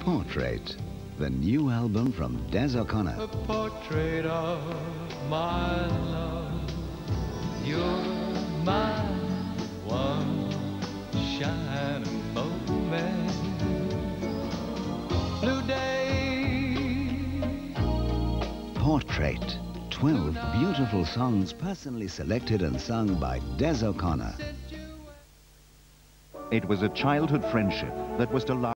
Portrait, the new album from Des O'Connor. a portrait of my love. You're my one shining moment. Blue day, Portrait, 12 beautiful songs personally selected and sung by Des O'Connor. It was a childhood friendship that was to last.